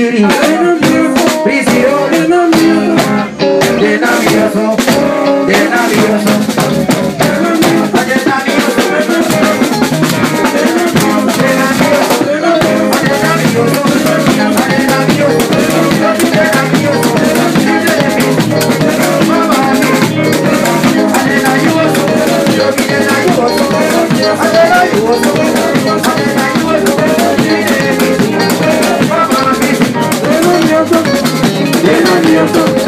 city. Then I'm beautiful. BCO. Then I'm beautiful. Beautiful. Beautiful. of the